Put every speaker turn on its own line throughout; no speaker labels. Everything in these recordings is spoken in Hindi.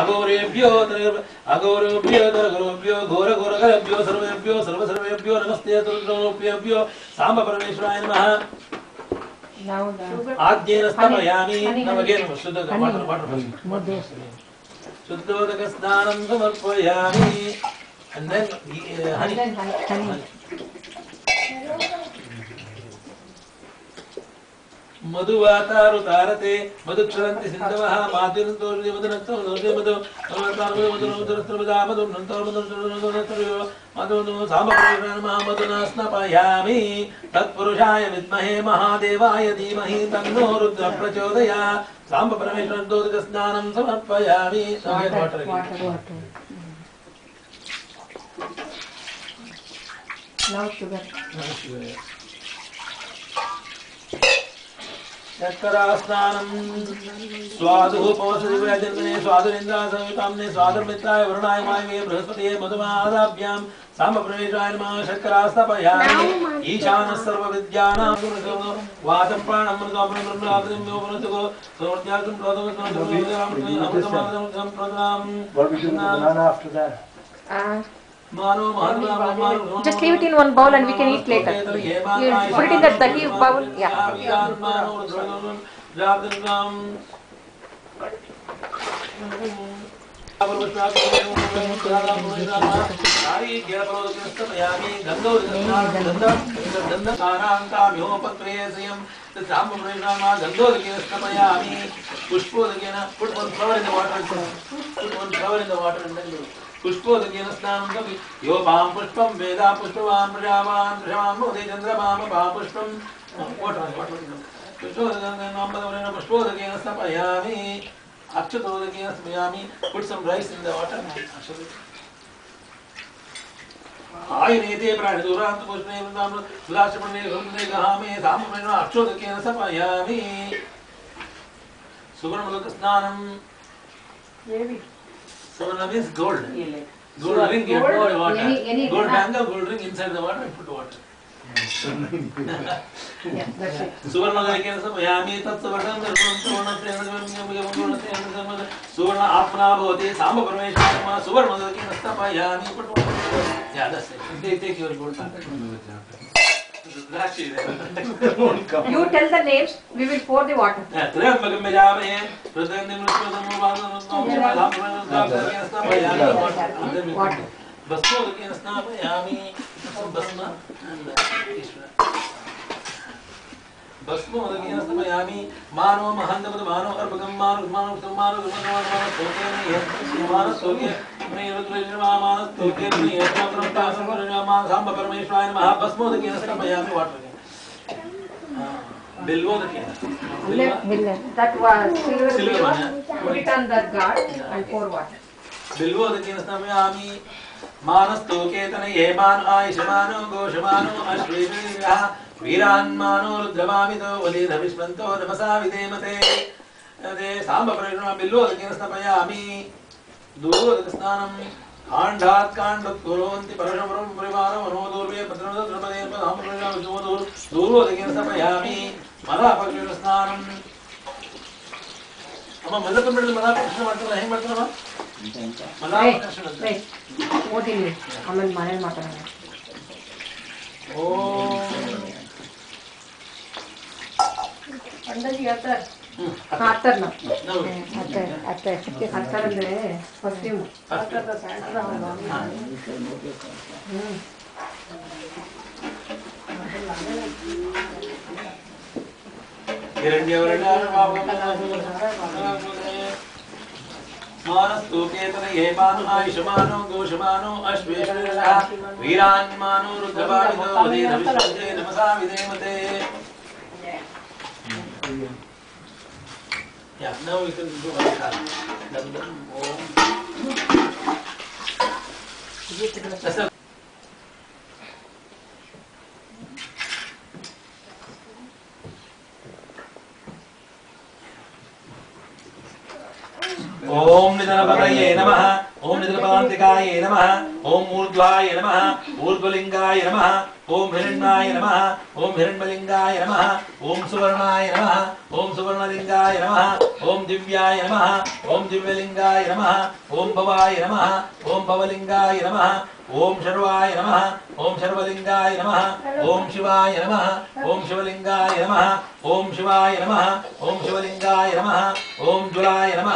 अघोरेभ्यो दर- अघोरेभ्यो दरगरोभ्यो घोरघोरगरेभ्यो सर्वेभ्यो सर्वसर्वेभ्यो नमस्ते दुर्गोभ्यो साम्ब परमेश्वराय नमः
Now the
आद्येन स्थापयामि
honey,
नमगे
honey.
नमः शुद्ध
Honey.
Water water
Modes.
शुद्धोदकस्नानं समर्पयामि and then uh, honey
And then honey. honey.
मधुवातारु तारते मधुक्षरन्ति सिन्धवः मातुरन्तो मधुनक्तो मधुरे मधु मधुरतारु मधुरमधुरस्त्रमदा मधुनन्तो मधुरमधुरस्त्रयो मधुनो सामप्रेषण नमः मधुना स्नपयामि तत्पुरुषाय विद्महे महादेवाय धीमहि तन्नो रुद्र प्रचोदयात् साम्ब परमेश्वर दोदकस्नानं समर्पयामि
Water,
water
water, water. Now sugar.
चक्रास्नानं स्वादुः पवसदिव्याजन्मने स्वादुरिन्द्रासविताम्ने स्वादुर्मित्राय वरुणाय मायवे बृहस्पतिये मधुमादाभ्यां सामप्रवेशाय नमः शर्करास्तपयामि ईशानः सर्वविद्यानां वाचं प्राणं मृगापनं ब्रह्मापदं योपनसुको समर्थ्यार्थं प्रदमस्नां प्रदाम्
What the?
Uh, Just leave it in one bowl and we can eat later. You put it in that dahi bowl, yeah.
పుష్పోదకేన స్నానం కవి యో పాం పుష్పం వేదా పుష్పవాన్ ప్రజావాన్ ప్రజమాంబోధే చంద్రమామ పాం పుష్పం. పుష్పోదకేన పుష్పోదకేన సమయామి అక్షతోదకేన సమయామి put some rice in the water. ఆయనేతే ప్రాణ దూరాంత పుష్పే వృందామృత విలాసపణే హృదయ గహామే ధామమైన అక్షోదకేన సమయామి సువర్ణములకు స్నానం దేవి Suvarna means gold. Gold ring, you the water.
Any- any-
Gold bangle, gold ring inside the water, put water. सुवर्णं आत्मना भवति साम्ब स्थापयामि gold.
You tell the names, we will pour the water.
त्र्यम्बकं यजामहे स्थापयामि भस्मोदकेन स्नापयामि मानो महन्दमद मानो अर्भकं मानो मानो मानो मानो स्तोकेन यत् स्तोके मेरुद्रजमानो स्तोके यत्प्रतासंवरजामा साम्ब परमेश्वराय नमः भस्मोदकेन स्नापयामि वाटर बिल्वोदकेन
That was silver
Silver.
Put it on that guard and pour water.
बिल्वोदकेन स्नापयामि मानस्तोकेतन येमान् आयुषमानो घोषमानो अश्वेषः वीरान्मानो रुद्रमामितो वलीधविष्मन्तो नमसा विधेमते ते साम्बप्रविष्णा बिल्वोदकेन स्नापयामि दूरोदकस्नानं काण्डात् काण्डत् कुर्वन्ति परशुपरं परिवारं मनोदूर्वे पत्रमदे पदामप्रविष्णा दूरोदकेन स्नापयामि मलापकृष्ण ಮದಪಕೃಷ್ಣಾನಂ ಅಮ್ಮ ಮದಪನ ಬಿಡಲು ಮದಾಪಕೃಷ್ಣ ಮಾಡ್ತಾರಲ್ಲ ಹೆಂಗೆ ಮಾಡ್ತಾರಮ್ಮ
ಮದಾಪಕೃಷ್ಣ ಓದಿಲ್ಲ ಆಮೇಲೆ ಮನೇಲಿ ಮಾತಾಡೋಣ
ಓ
ಅಂದಾಜಿಗೆ ಹೇಳ್ತಾರೆ ಹಾಕ್ತಾರೆ ನಾವು ಅತ್ತೆ ಅತ್ತೆ ಹಾಕ್ತಾರಂದ್ರೆ ಫಸ್ಟ್ ಹ್ಞೂ
मानस्तोकेतन येमानो आयुषमानो घोषमानो अश्वेश्वरः वीरान्मानो रुद्रवाणितो वदेधविष्वते नमसा विधेमते Yeah, now we can do our card. Dum dum om. பவனயே நம ஓம் நிதிரபாந்திகாய நம ஓம் ஊர்துவாய நம ஊர்துவலிங்காய நம ஓம் ஹிரண்யாய நம ஓம் ஹிரண்மலிங்காய நம ஓம் சுவர்ணாய நம ஓம் சுவர்ணலிங்காய நம ஓம் திவ்யாய நம ஓம் திவ்யலிங்காய நம ஓம் பவாய நம ஓம் பவலிங்காய நம ఓం శర్వాయ నమ ఓం శర్వలింగాయ నమ ఓం శివాయ నమ ఓం శివలింగాయ నమ ఓం శివాయ నమ ఓం శివలింగాయ నమ ఓం జులాయ నమ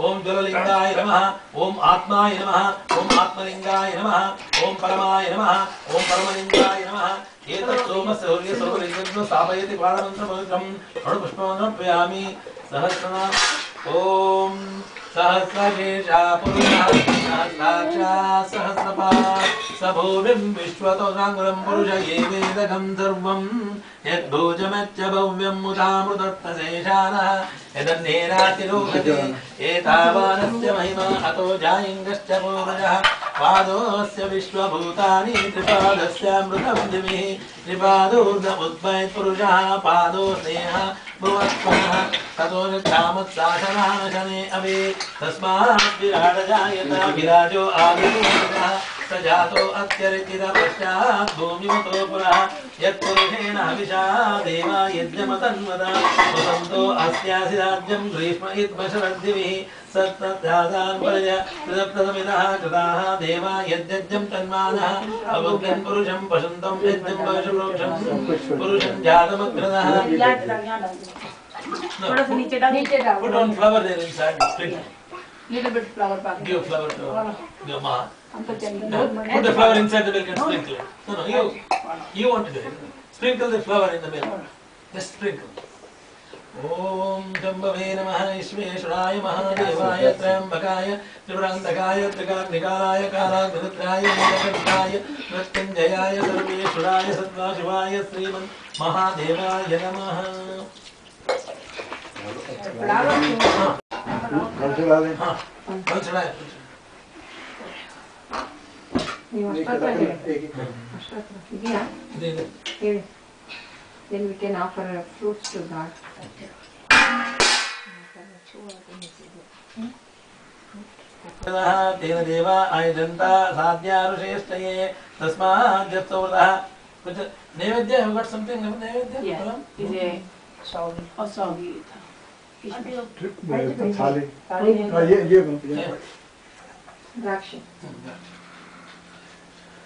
ఓం జ్వలలింగాయ నమ ఓం ఆత్మాయ నమ ఓం ఆత్మలింగాయ నమ ఓం పరమాయ నమ ఓం పరమలింగాయ నమ ఏతత్ సోమస్య హృదయ సౌరలింగం స్థాపయతి బాణమంత్రమౌతం అణుపుష్పమంత్రం ప్రయామి సహస్రనామ ఓం సహస్రశేషా పురుష सहस्राक्षा सहस्रपा स विश्वतो साङ्गुलं पुरुष ये वेदकं सर्वं। यद्भोजमच्च भव्यं मुदामृतत्तशेषानः यदन्नेनातिरोहते एतावानस्य महिमा, अतो जायिङ्गश्च पूर्वजः पादोऽस्य विश्वभूतानि त्रिपादस्यामृतं दिविः। त्रिपादोर्धमुद्भयत्पुरुषः पादो स्नेह भुवत्परः। ततो कामत्साशनाशने अवे तस्मात् विराडजायत विराजो आदिपूर्वः स जातो अत्यर्चितपश्चात् भूमिमतो पुरः यत्पुरुषेण हविषा देवा यज्ञमतन्वदा स्वसन्तो अस्यासि राज्यं ग्रीष्म इत्मशरद्दिभिः सत्तदादान् परज कृतप्रथमितः कृताः देवा यद्यज्ञं तन्मानः अवग्रन् पुरुषं पशन्तं यज्ञं पशुवृक्षं पुरुषं जातमग्रदः
थोड़ा सा नीचे डाल।
नीचे डाल।
Put one flower there inside.
Little bit flower pack
Give flower to your ma.
हमको चाहिए
No, put the flower inside the milk and sprinkle it. No, no, you, you want to do it. Sprinkle the flower in the milk. Just sprinkle. ॐ जम्बवे नमः विश्वेश्वराय महादेवाय त्र्यम्बकाय त्रिपुरान्तकाय त्रिकाग्निकालाय कालाग्निरुद्राय नीलकण्ठाय मृत्युञ्जयाय सर्वेश्वराय सद्वाशिवाय श्रीमन् महादेवाय नमः
कल चला दें
हाँ कल चढ़ाए
ನೀವು
Yeah.
Then, then we can offer fruits to God.
तेन देवा आयजन्ता साध्यारुशेष्टये तस्माद्यस्तवृतः But the Nevedya, have got something of Nevedya?
Yeah, is a Saudi. Oh, Saudi. Thali.
ये ये बनती है
द्राक्षी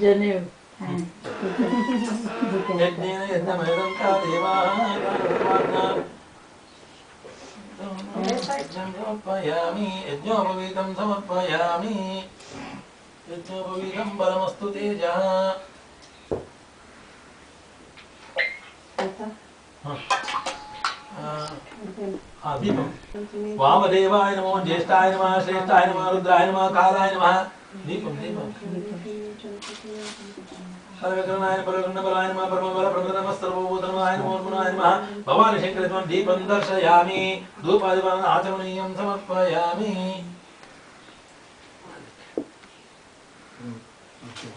ජනේව් සමර්පයාමි යඥෝපවීතම් සමර්පයාමි යඥෝපවීතම්
පරමස්තු
තේජා. ආදීපම් වාමදේවාය නමෝ ජේෂ්ඨාය නමः ශ්‍රේෂ්ඨාය නමः රුද්‍රාය නමः
කාලාය
නමः. दीपं दीपं सर्वकरणाय परकर्णबलाय नमः परमबल प्रभृतनमः सर्वभूतनमाय नमो नमः नमः भवानि शङ्करत्वं दीपं दर्शयामि धूपादिपानं आचमनीयं समर्पयामि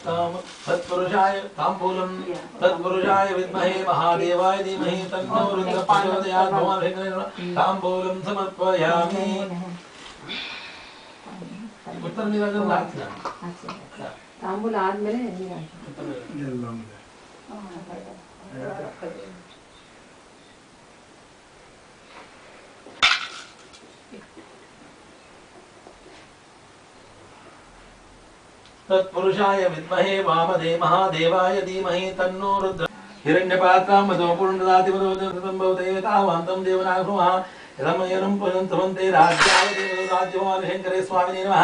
तत्पुरुषाय, ताम्बूलं, तत्पुरुषाय विद्महे महादेवाय धीमहि, तन्नो रुद्रः प्रचोदयात् भवानि शङ्करेण ताम्बूलं समर्पयामि। ಉತ್ತರ ನಿರಾಕರಣೆ
ಆಗ್ತದೆ ತಾಂಬೂಲ ಆದ್ಮೇಲೆ
तत्पुरुषाय विद्महे वामदेवहादेवाय धीमहि तन्नो रुद्र। हिरण्यपात्रां मतो पूर्णदातिपदोदृतं भवते तावान्तं देवनागृमः यदमयनं पुरन्तवन्ते राज्याय देवराज्यभवान् शङ्करे स्वामिने नमः।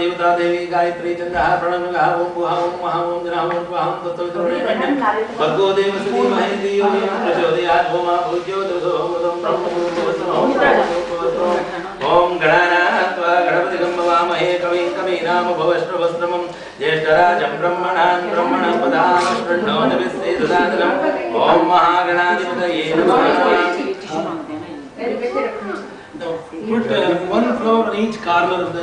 देवता देवी गायत्री चन्द्रः प्रणवः ॐ भुवः ॐ महः ॐ जनः ॐ त्वः ॐ तत्त्ववितुर्वरेण्यं भर्गो देवस्य धीमहि धियो यो न प्रचोदयात्। ॐ पूज्यो दशो मृतं ॐ गणानात्वा गणपतिगं भवामहे कविं कवीनामुपवस्त्रवस्त्रमं ज्येष्ठराजं ब्रह्मणान् ब्रह्मणस्पदान् शृण्वोदविश्वेदसादनम् ॐ महागणाधिपतये नमः। Put uh, one flower on each corner of the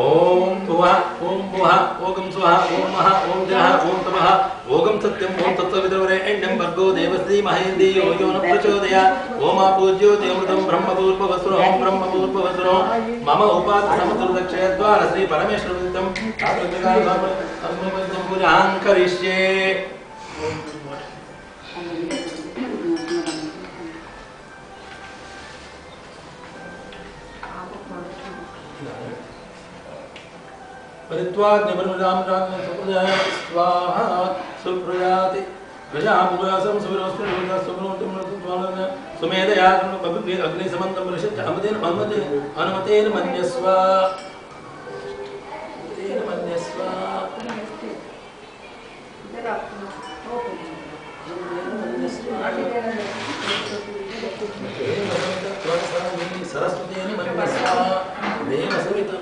ఓం భువ ఓం భువ ఓగం స్వహ ఓం మహ ఓం జనః ఓం తమః ఓగం సత్యం ఓం తత్వవిదవరే ఎండం భర్గో దేవశ్రీ మహేంద్రీ యో యో న ప్రచోదయ ఓం ఆపూజ్యో దేవృతం బ్రహ్మ పూర్వవసురం ఓం బ్రహ్మ పూర్వవసురం మమ ఉపాస సమతుర్దక్షయ ద్వార శ్రీ పరమేశ్వర విదం ఆత్మజగాన సంపూర్ణం కరిష్యే स्वाहा सुप्रजाति प्रजामुपासं सुविरोस्मिन् सुमेधया अग्निसमन्तं ऋषिच्च अमतेन मन्मते अनुमतेन मन्यस्व। मन्यस्व। सरस्वतेन देवसवितं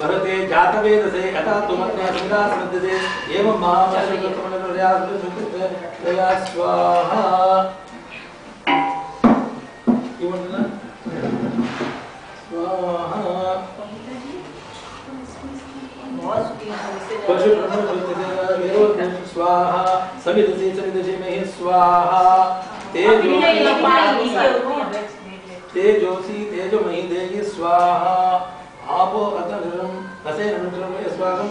भरते जातवेदसे अतः तुमग्ने समिधा एवं महामया स्वाहा learn? स्वाहा स्वाहा समिदसि समिदसि महि स्वाहा तेजोसी तेजोमयि देहि स्वाहा आपो अतनरम रसेन नृतरम स्वागम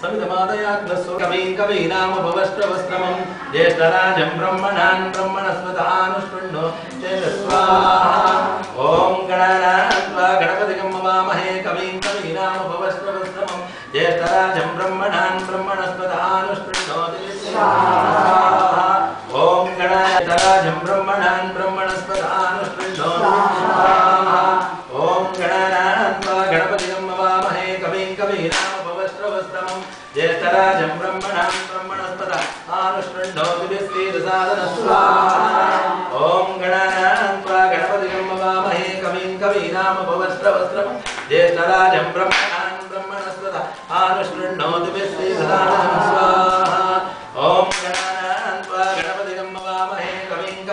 समितमादयाग्नस्व कवीं कवीनामुपवस्त्रवस्त्रमं ज्येष्ठराजं ब्रह्मणान् ब्रह्मणस्पदानुष्टुण्णो चेत स्वाहा ॐ गणानात्वा गणपतिगं ममामहे कवीं कवीनामुपवस्त्रवस्त्रमं ज्येष्ठराजं ब्रह्मणान् ब्रह्मणस्पदानुष्टुण्णो स्वाहा ॐ गणायतराजं ब्रह्मणान्